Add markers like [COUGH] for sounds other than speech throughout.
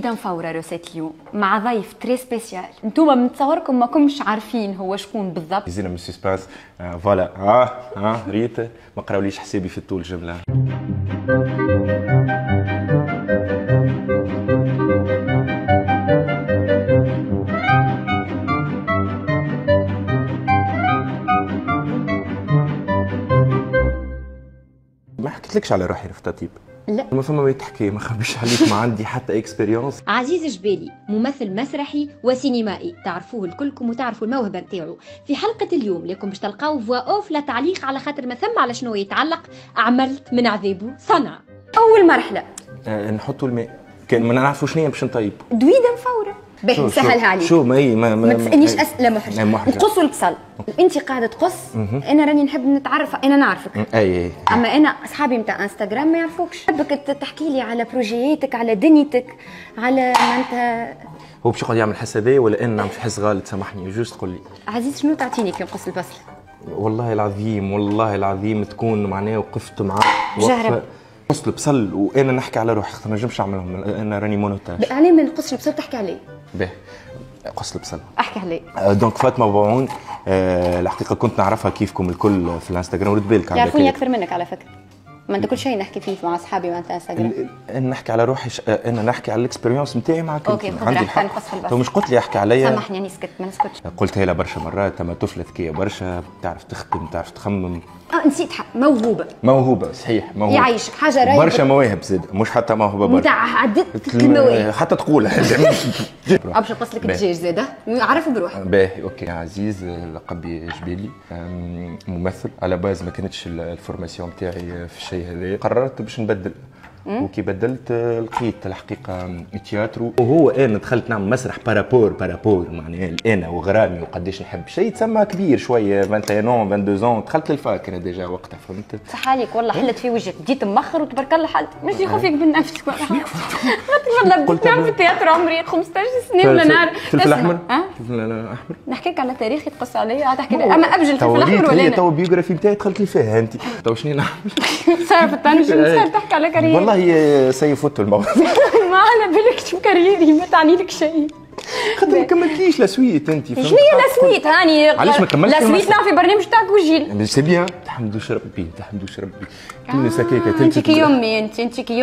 دويدا فورة روسيت اليوم مع ضيف تري سبيسيال. انتوما من تصوركم ما كنتش عارفين هو شكون بالضبط. يزينا من السسبانس فوالا آه آه ريت ما قراوليش حسابي في الطول جملة. ما حكيتلكش على روحي رفتا طيب لا. ما فما ما يتحكي ما خبيش عليك ما عندي حتى اكسبيريونس [LAUGHS] عزيز جبالي ممثل مسرحي وسينمائي تعرفوه الكلكم وتعرفوا الموهبة نتاعو. في حلقة اليوم لكم باش تلقاو فوا اوف لا تعليق على خاطر ما ثم على شنو يتعلق عملت من عذابه صنع. أول مرحلة. آه نحطوا الماء. كان ما نعرفوا شنو باش نطيب دويدا فورة باهي نسهلها عليك. شو ما هي ما ما تسألنيش ما- أسئلة محرجه محرجة. نقصوا البصل أنت قاعدة تقص أنا راني نحب نتعرف أنا نعرفك. اي اي أما أنا أصحابي نتاع إنستغرام ما يعرفوكش. نحبك تحكي لي على projet اتك على دنيتك على انت هو باش يقعد يعمل حسابيه ولا أنا مش حس غلط سامحني juste قول لي. عزيز شنو تعطيني كي نقص البصل؟ والله العظيم والله العظيم تكون معناه وقفت معاه جرب. قص البصل وأنا نحكي على روحي خاطر ما نجمش نعملهم أنا راني مونوتاج. عليه ما نقصش البصل تحكي عليه. باهي قص البصل أحكي عليه. آه، donc فاطمة بوعون آه، الحقيقة كنت نعرفها كيفكم الكل في الانستغرام ورد بالك يعرفوني أكثر منك على فكرة. ما انت كل شيء نحكي فيه مع أصحابي مع انستغرام نحكي على روحي ش... آه، أنا نحكي على ال expérience نتاعي معك. خذ راحتك، الحق. تو مش قلت لي أحكي عليا سامحني اني سكت ما نسكتش قلتها لها برشا مرات أما طفله ذكيه برشا تعرف تخدم تعرف تخمم. آه نسيت حق موهوبة. موهوبة صحيح موهوبة. يعيشك حاجة رايقة. برشا مواهب زاد مش حتى موهبه برشا. نتاع عدت المواهب. حتى تقولها ابش نقص لك الدجاج زاده عرف بروحك. باهي OK عزيز لقبي جبيلي ممثل. على base ما كانتش ال- ال formation بتاعي في الشيء هذا قررت باش نبدل. وكي بدلت لقيت الحقيقة تياترو. وهو أنا دخلت نعمل مسرح par rapport par rapport معناها أنا وغرامي وقداش نحب. شيء تسمى كبير شوية 21 ans 22 ans. دخلت لل fac أنا déjà وقتها فهمت؟ صح عليك والله حلت في وجهك. بديت مأخر وتبارك الله حلت. مش يخوفك من نفسك خاطر والله بديت قلت نعمل في ال théâtre عمري 15 سنه ولا نهار. فلفل اسمع، احمر ها فلفل احمر نحكيك على تاريخي تقص عليا. عاد تحكي لي أما أبجل الفلفل الاحمر ولا أنا؟ تو biographie بتاعي دخلت لي فيها أنت. تو شنو نعمل؟ صار في الطنجة صار تحكي على carrière ي. والله هي سيفوت الموضوع. [LAUGHS] ما على بالك شو carrière ي ما تعني لك شيء. خاطر ما كملتيش la suite أنت شنو هي لا suite؟ هاني علاش ما كملتش la suite؟ نعرف في برنامج تاعك وجيل. c'est bien. تحمدوش ربي تحمدوش ربي. تونس هكاك أنت كي يمي انت انت كي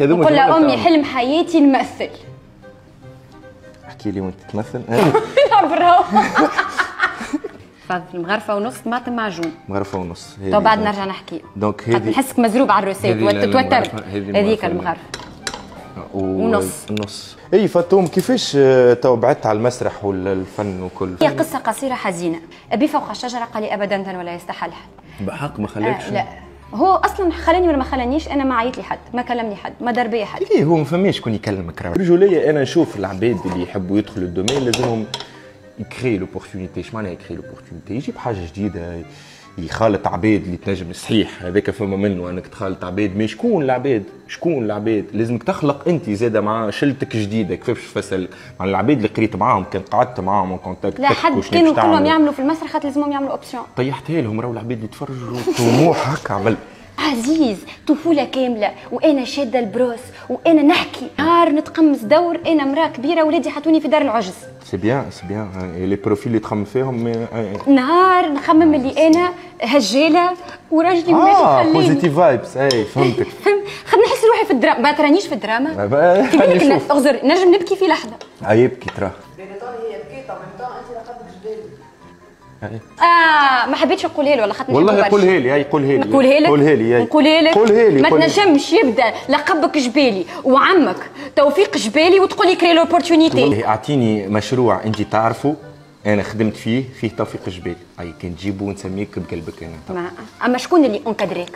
هذوما نقول لها جملة أمي. حلم حياتي نمثل احكي لي وانت تمثل [LAUGHS] برافو تفضل مغرفه ونص طماطم معجون. مغرفه ونص تو بعد. نرجع نحكي. donc هذه نحسك مزروب على ال recette توترت هذيك المغرفة. المغرفة. و- ونص. النص. إي فاتوم كيفاش آه، تو بعدت على المسرح والفن وكل؟ هي قصة قصيرة حزينة. أبي فوق الشجرة قال لي ابدا ولا يستحل حل بحق ما خلاكش؟ آه لا. هو أصلا خلاني ولا ما خلانيش؟ أنا ما عيط لي حد ما كلمني حد ما دار بيا حد. إيه هو ما فماش شكون يكلمك راه؟ أنا نشوف العباد اللي يحبوا يدخلوا ال domaine لازمهم ي créer l'opportunité. اش معناها ي créer l'opportunité؟ يجيب حاجة جديدة يخالط عباد اللي تنجم صحيح. هذاك فما منه أنك تخالط عباد mais شكون العباد شكون العباد لازمك تخلق أنت زاده مع شلتك جديدة. كيفاش فسل مع العباد اللي قريت معاهم كان قعدت معاهم contact لا حد كانوا كلهم يعملوا في المسرح خاطر لازمهم يعملوا option طيحتها لهم راهو العباد اللي يتفرجوا طموح هكا عمل. عزيز طفولة كاملة وأنا شادة ال brosse وأنا نحكي. نهار نتقمص دور أنا مرأة كبيرة ولادي حطوني في دار العجز. c'est bien c'est bien les profils اللي تخمم فيهم آه، نهار نخمم اللي أنا هجالة وراجلي وخليني positive vibes اي فهمتك. [LAUGHS] خد نحس روحي في الدراما ما ترانيش في الدراما. بقى كيف نشوف. أغزر؟ نجم نبكي في لحظة. آه، يبكي ترى. آه ما حبيتش نقولها له ولا خاطر والله. قولها لي هاي قولها لي نقولها لك قولها لي هاي. نقولها لك قولها لي ما قولها. تنجمش يبدأ. لقبك جبالي وعمك. توفيق جبالي وتقول لي crée l'opportunité والله أعطيني مشروع انت تعرفه أنا خدمت فيه فيه توفيق جبالي. أي كان تجيبه ونسميك بقلبك أنا. ما أما شكون اللي encadré ك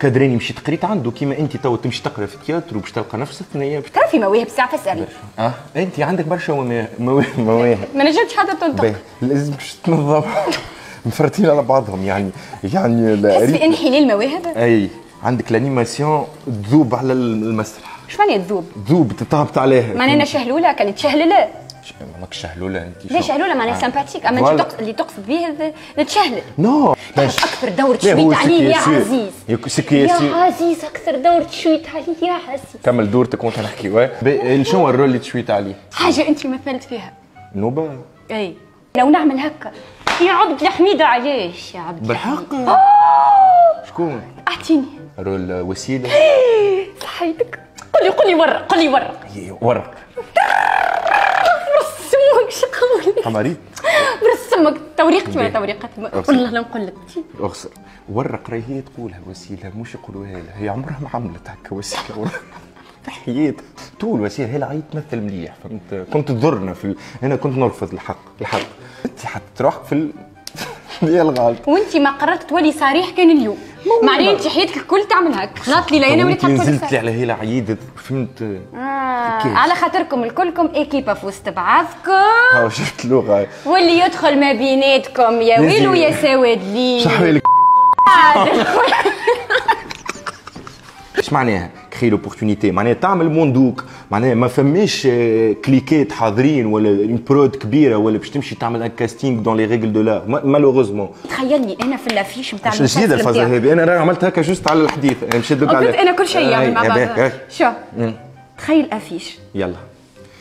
كادريني مشيت قريت عنده كيما انت تو تمشي تقرا في التياتر وباش تلقى نفسك ثنيه باش ترى في مواهب ساعة فاسألني آه. أنت عندك برشا مواهب مواهب- ما نجمتش حتى تنطق. لازم باش تنظم. [LAUGHS] مفرطين على بعضهم يعني. يعني تحس في انحلال مواهب أي. عندك الانيماسيون تذوب على المسرح. شو معنى تذوب تذوب تتهبط عليها معنى أنا شهلولة كانت شهللة ش- ماكش شهلولة انت ليش قالوا معناها آه. سامباتيك أما فوالا. انت تقصد اللي تقصد به نتشهلل نو. تعرف أكثر دور هو تشويت عليه يا عزيز. يا. عزيز أكثر دور تشويت عليه يا عزيز. كمل دورتك وانت نحكي شنو الرول اللي تشويت عليه؟ حاجة أنت مثلت فيها. نوبة. أي. لو نعمل هكا. يا عبد الحميد علاش يا عبد بالحق؟ شكون؟ أعطيني. رول وسيلة. صحيتك. قولي قولي ورق قولي ورق. ورق. شقولي قمري برسمك توريقتي ولا. توريقتي. والله لا نقول لك. اغسر ورق راهي هي تقولها وسيلة مش يقولوها لها. هي عمرها ما عملت هكا وسيلة. [LAUGHS] تحيات طول وسيلة. هي العيد تمثل مليح. فهمت؟ كنت تضرنا في ال... أنا كنت نرفض الحق الحق. انت حتروح في ال... [LAUGHS] هي الغلط. وانت ما قررت تولي صريح كان اليوم. معناها انت حياتك الكل تعمل هك غلط لي لا أنا وليت حتقول نزلت لي على هي العيد فهمت؟ آه. على خاطركم الكلكم ايكيبا في وسط بعضكم. هاو شفت لغة. واللي يدخل ما بيناتكم يا. ويلو يا سواد لي. صحوالك [LAUGHS] [LAUGHS] إيش معناها؟ كخي لوبورتونيتي معناها تعمل موندوك معناها ما فماش آه، كليكات حاضرين ولا اون برود كبيرة ولا باش تمشي تعمل ان كاستينغ دون لي ريغل دو لار مالوغوزمون تخيلني أنا في الافيش نتاع جديدة الفازة هذه. أنا راه عملت هكا جوست على الحديث. أنا مشيت دوك على أنا كل شيء يعمل مع بعض. شو؟ تخيل افيش يلا.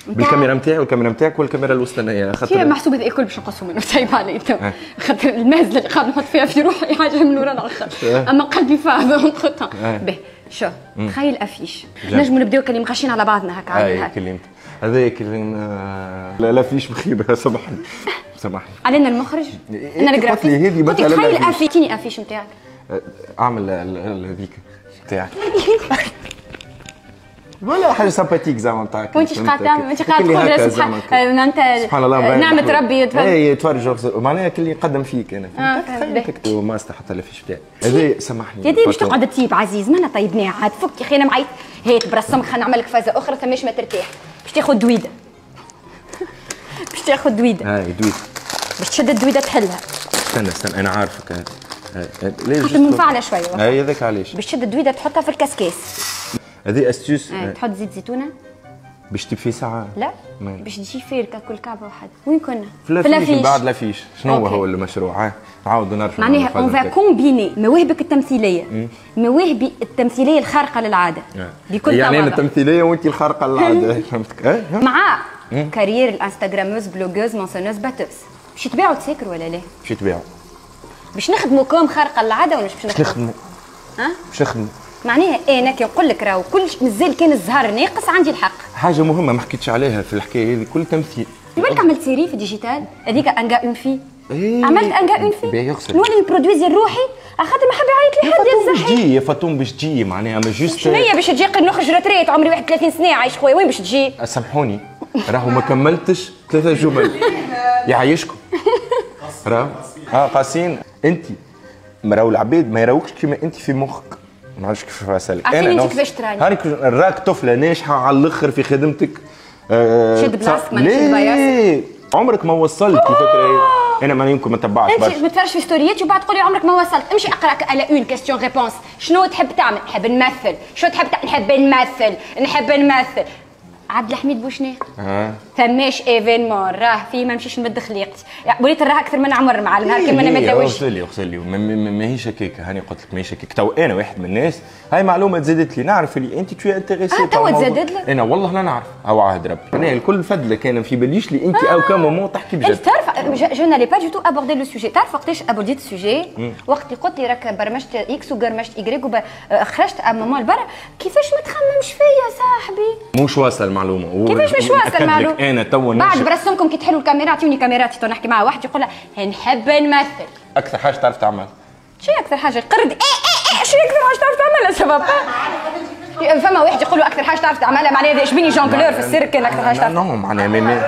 بالكاميرا نتاعي والكاميرا نتاعك والكاميرا الوسطانية. هي خاطر محسوبه ذا الكل باش نقصوا منه سايب علي آه. خاطر المازله اللي قاعد نحط فيها في روحي حاجة من ورا الآخر آه. أما قلبي فاضي [LAUGHS] ونقطع. به. شو؟ تخيل أفيش. نجموا نبداو كلي مخشين على بعضنا هكا كلمت. هذاك اللي آه، لا لا فيش مخيبه [LAUGHS] سامحني. سامحني. علينا المخرج. أنا الجرافيك هذه مثلاً تخيل أفيش. أفيش تيني افيش نتاعك أعمل ال- ال- هذيك بتاعك [LAUGHS] ولا حاجة سامباتيك زعما نتاعك وانت إيش قاعد تعمل؟ انت قاعد تقول سبحان سبحان الله محلول. ربي اي يتفرج معناها كلي يقدم فيك أنا. آه، فهمت؟ به. تكتب ماستر حتى لا فيش بتاعي هذا سامحني. يا باش. تقعد تجيب عزيز؟ مانا طيبناه عاد فك يا أخي أنا معيط. هيك برسمك خلينا نعمل لك فازة أخرى ثماش ما ترتاح. باش تاخذ دويدة. باش تاخذ دويدة. هاي دويت باش تشد الدويدة تحلها. استنى استنى أنا عارفك. خاطر juste- منفعله شوية. هاي هذاك علاش؟ باش تشد الدويدة تحطها في الكاسكاس هذه astuce آه، تحط زيت زيتونة؟ باش تجيب فيه ساعة. لا باش تجي فيركه كل كعبة واحدة وين كنا؟ في l'affiche من بعد l'affiche شنو هو أوكي. هو المشروع؟ نعاودوا نرجعوا معناها on va. combiner مواهبك التمثيلية. مواهبي التمثيلية الخارقة للعادة. آه. بكل يعني أنا التمثيلية وانت الخارقة للعادة. [LAUGHS] فهمتك؟ ها؟ مع كارير الانستغراموز بلوغوز مونسونوز باتوس باش تبيعوا تسكروا ولا لا؟ باش يتباعوا. باش نخدموا كوم خارقة للعادة ولا باش باش نخدموا؟ نخدموا. ها؟ باش نخدموا. معناها أنا كي نقول لك راهو كل مازال كان الزهر ناقص عندي الحق. حاجة مهمة ما حكيتش عليها في الحكاية هذه كل تمثيل. بالك عملت سيري في ديجيتال؟ هذيك انجا أون في. إيه. عملت انجا أون في؟ يغسل. نولي نبرودويزي روحي؟ خاطر ما حب يعيط لي حد ينصح تجي يا فاتون باش تجي معناها ما جوست شنو هي باش تجي؟ نخرج retraite عمري 31 سنة عايش خويا وين باش تجي؟ سامحوني راهو ما كملتش ثلاثة جمل. يعيشكم. [LAUGHS] راهو. آه قاسين. انت راهو العباد ما يراوكش كيما انت في مخك. ما نعرفش كيف اسالك عارفين أنت كيفاش تراني. هاني كيف- راك طفلة ناجحة على الآخر في خدمتك. آه شد بلاصتك، ما عمرك ما وصلت الفكرة هي. أنا ما يمكن ما تبعش أنت بتفرج في ستورياتي وبعد تقولي عمرك ما وصلت. امشي اقرا على une question réponse شنو تحب تعمل؟ نحب نمثل. شنو تحب تعمل نحب نمثل. نحب نمثل. عبد الحميد بوشناق آه فماش événement راه في ما نمشيش نمد خليقتي يعني وليت نراه أكثر من عمر مع النهار كي ما إيه، نمد وجهي اغسل لي اغسل لي. ما- ما ما- ماهيش هكاك. هاني قلت لك ماهيش هكاك. تو أنا واحد من الناس. هاي معلومة تزادت لي. نعرف اللي أنت تو intéressée آه، توا تزادت لك؟ أنا والله لا نعرف. أو عهد ربي. أنا الكل فضله كان في باليش لي أنت à aucun moment تحكي بجد تعرف je n'allais pas du tout aborder le sujet تعرف وقتاش abordيت ال sujet وقت اللي قلت لي راك برمجت إكس وقرمجت ايكغيك وخرجت ا مومون لبرا كيفاش ما تخممش فيا صاحبي؟ مش واصل المعلومه كيفاش مش واصل المعلومه أنا تو بعد برسمكم كي تحلوا الكاميرا اعطوني كاميراتي تو نحكي مع واحد يقول لها نحب نمثل. أكثر حاجة تعرف تعمل. شو أكثر حاجة؟ قرد. إيه إيه إيه شو أكثر حاجة تعرف تعملها سبب. فما واحد يقول له أكثر حاجة تعرف تعملها معناها إذا يشبيني جونغلور في السيرك كان أكثر حاجة تعرف نو معناها مي- مي-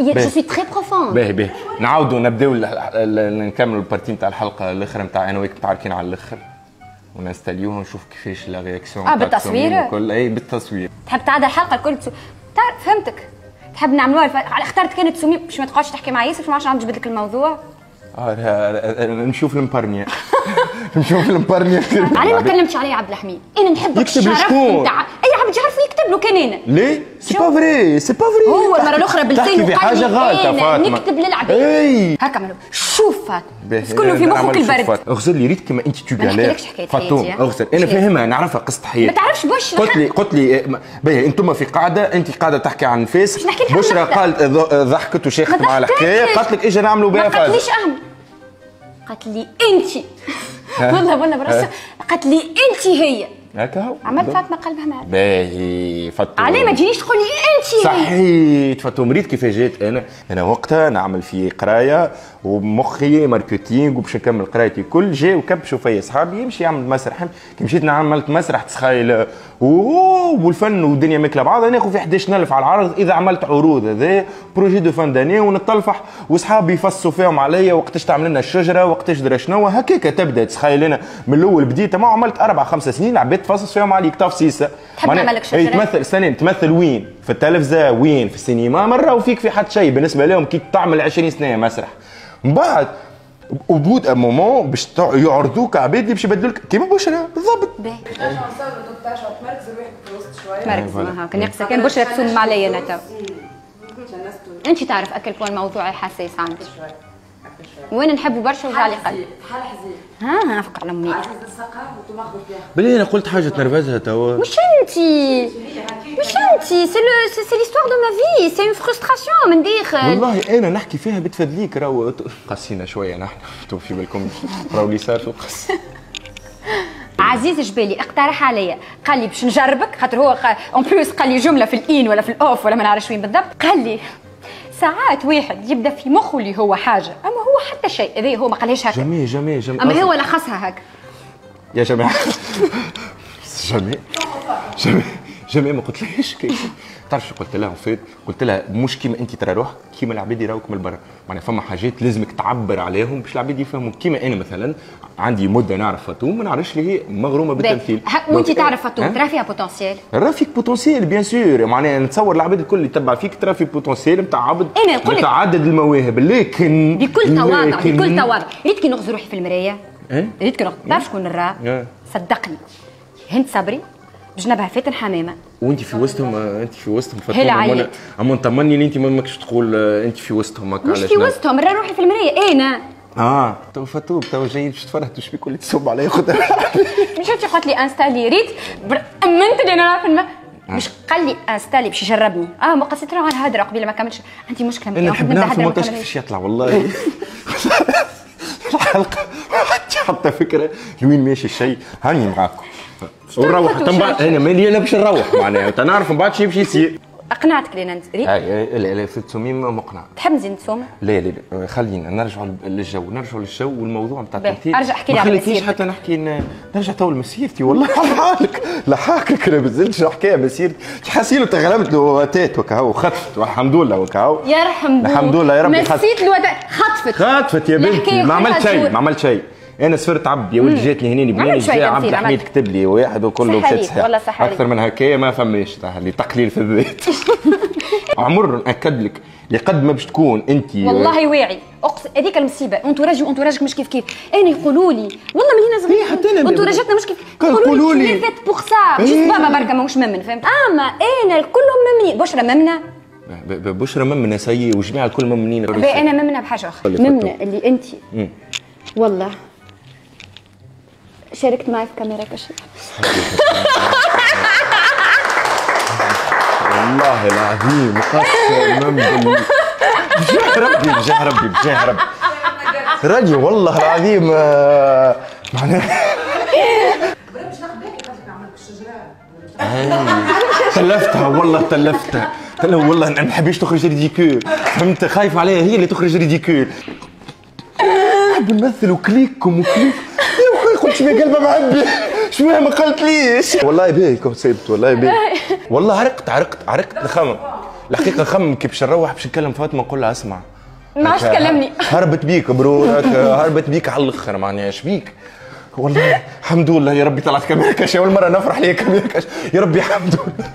je suis très profonde باهي باهي نعاودوا نبداو ال- ال- نكملوا ال partie نتاع الحلقة الاخرى نتاع أنا وياك متعاركين على الأخر. ونستليوها ونشوف كيفاش la réaction آه، بالتصوير؟ كل اي بالتصوير. تحب تعدى الحلقة الكل تسو... تعرف فهمتك. تحب نعملوها الف... على اخترت كانت تسومي باش ما تقعدش تحكي مع ياسر باش ما عادش نجبد لك الموضوع. آه نشوف المبرنيا [LAUGHS] نشوف المبرنيا علي ما كلمتش عليه عبد الحميد. أنا نحبك يكتب الشرف؟ نتاع اي عبد يعرفوا يكتب له كان أنا ليه سي؟ با فري سي با فري هو المره الأخرى في وقال حاجة غلطه فاطمة. نكتب للعباد إي. هكا عملوا شوف فاطمة. سكنوا في مخك البرد. أغسل لي ريت كما أنت تو ما حياتي، ها؟ أغسل. أنا؟ فاهمها نعرفها قصة حياتي ما تعرفش بوش قلت لي قلت لي باهي أنتم في قاعدة أنت قاعدة تحكي عن فيس. بشرى قالت ضحكت وشيخت ما مع الحكاية. قالت لك أجي نعملوا ما بها فاز. قالتليش أعمل؟ قالت لي أنت. والله والله براسها قالت لي أنت هي. هكا هو. عملت فاطمة قلبها معي باهي فاطمة. عليه ما تجينيش تقول لي انت؟ هي صحيت. فاطمة مريت كيف جيت أنا؟ أنا وقتها نعمل في قراية ومخي marketing وباش نكمل قرايتي كل جاي وكبشوا فيا صحابي يمشي يعمل مسرح. كي مشيت عملت مسرح تسخايل و- والفن والدنيا ماكلة بعضها ناخذ في 11000 على العرض إذا عملت عروض هذا projet de fin d'année ونتلفح. وصحابي يفصوا فيهم عليا وقتاش تعمل لنا الشجرة وقتاش درا شنو. هكاك تبدأ تسخايل أنا. من الأول بديت ما عملت أربع خمس سنين العباد تفصص فيهم عليك سيسه تحب معناها- نعمل لك شجرة؟ أي تمثل. استنى تمثل وين؟ في التلفزة وين؟ في السينما. مرة وفيك في حد شيء. بالنسبة لهم كي تعمل 20 سنة مسرح. من بعد au bout d'un moment باش يعرضوك عباد باش يبدلوك. كيما بشرى. بالضبط. باهي تمركز الواحد في الوسط شوية. مركز voilà. ما هكا ناقصه كان بشرى تسولم عليا أنا تو أنت تعرف à quel point الموضوع حساس عندي. وين نحبه برشا وجع لي قلب حزين حال حزين. ها ها فكر على امي عزيز بلي أنا قلت حاجة تنرفزها توا. مش انتي مش انتي c'est le c'est l'histoire de ma vie c'est une frustration من داخل والله أنا نحكي فيها بتفدليك راهو. قسينا شوية نحن. تو في بالكم. راهو اللي صار في القص عزيز جبالي اقترح عليا. قال لي باش نجربك. خاطر هو en plus قال لي جملة في ال in ولا في ال off ولا ما نعرفش وين بالضبط. قال لي ساعات واحد يبدأ في مخه اللي هو حاجة. أما هو حتى شيء هذا هو ما قالهاش هكا. جميل جميل جميل. أما هو لخصها هكا. يا جماعة. [LAUGHS] جميل. جميل. جميل ما قلتلهاش كيف تعرف شو قلت لها وفات قلت لها مش كيما انت ترى روحك كيما العباد يراوك من برا. معناها فما حاجات لازمك تعبر عليهم باش العباد يفهموا. كيما أنا مثلا عندي مدة نعرف فاتوم ما نعرفش اللي هي مغرومة بالتمثيل. وانت تعرف فاتوم؟ ترى فيها بوتنسيال راه فيك بوتنسيال بيان سور معناها نتصور العباد الكل اللي تبع فيك ترى في بوتنسيال نتاع عبد متعدد المواهب. لكن بكل تواضع لكن- بكل تواضع. ريت كي نغزو روحي في المراية. إيه؟ ريت كي نغزو تعرف شكون الرا إيه. صدقني. هند صبري. بجنبها فاتن حمامة. وانت في وسطهم آه، انت في وسطهم هلا عيط. اما نطمني ان انت ما ماكش تقول آه، انت في وسطهم هكا مش علاش في؟ وسطهم راه روحي في المراية. أنا آه. تو فتوب تو جاي باش تفرهد وش بيك اللي تصب عليا خدها [LAUGHS] مش شفتي قالت لي انستالي ريت. بر- أمنت اللي أنا نعرف الم... مش قال لي انستالي باش يجربني. آه ما قصيت له على الهدره قبيلة ما كملش. عندي مشكلة أنا معاه، نحب نعرف المونتاج. كيفاش يطلع والله. [LAUGHS] [LAUGHS] الحلقة حتى حتى فكرة. لوين ماشي الشيء هاني معاكم. ونروح شو- أنا مالي أنا باش نروح. معناها. تنعرف من بعد شي باش يصير أقنعتك لينا أنت. لا لا في التصميم مقنع تحب نزيد نتصوم لا لا لا. خلينا نرجعوا للجو نرجعوا للجو والموضوع نتاع التمثيل. أرجع أحكي لي على مسيرتك. حتى نحكي ن- نرجع تو لمسيرتي. والله لحالك لحالك أنا بزلتش نحكيها مسيرتي. حاسيلو تغلبت له تات وكا هو خطفت والحمد لله وكا هو يرحم الحمد لله يا ربي. خطفت. مسيت الوضع. خطفت. خاطفت يا بنتي. ما عملت شيء. ما عملت شيء. أنا صرت عبد يا ولدي جاتني هنا شوية جاء عبد الحميد. كتب لي واحد وكله مشات صحيح والله صحة أكثر من هكايا ما فماش اللي تقليل في الذات [LAUGHS] عمر ناكد لك لقد ما باش تكون أنت والله واعي. اقسم هذيك المصيبة انتوراج وانتوراجك مش كيف كيف. أنا يقولوا لي والله من هنا صغير حتى أنا انتوراجاتنا مش كيف يقولوا لي. فات بوغ سا جوست إيه. بابا بركه ماهوش ممن فهمت؟ أما أنا كلهم ممنين بشرى ممنة. بشرى ممنة سيء وجميع الكل ممنين. أنا ممنة بحاجة أخرى. اللي ممنة فاتوا. اللي انت. والله. شاركت معي في كاميرا كشف. والله العظيم قسما بالله بجاه ربي بجاه ربي بجاه ربي. راني والله العظيم آه، معناها تلفتها والله تلفتها. تل- والله ما نحبش تخرج ridicule فهمت؟ خايف عليها هي اللي تخرج ridicule نحب نمثل وكليكم. وكليك يا أخوي قلت شوية قلبه معبي شوية ما قالت ليش والله باهي concept والله باهي [LAUGHS] والله عرقت عرقت عرقت نخمم الحقيقة نخمم كي باش نروح باش نكلم فاطمة نقول لها اسمع. ما عادش تكلمني هربت بيك برو هربت بيك على الأخر معناها إيش بيك؟ والله الحمد لله يا ربي طلعت caméra cachée أول مرة نفرح ليا caméra cachée. يا ربي الحمد لله.